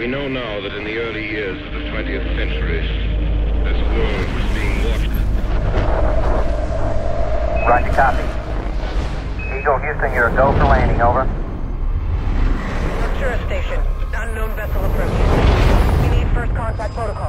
We know now that in the early years of the 20th century, this world was being watched. Roger, copy. Eagle Houston, you're a go for landing, over. Ventura Station. Unknown vessel approaching. We need first contact protocol.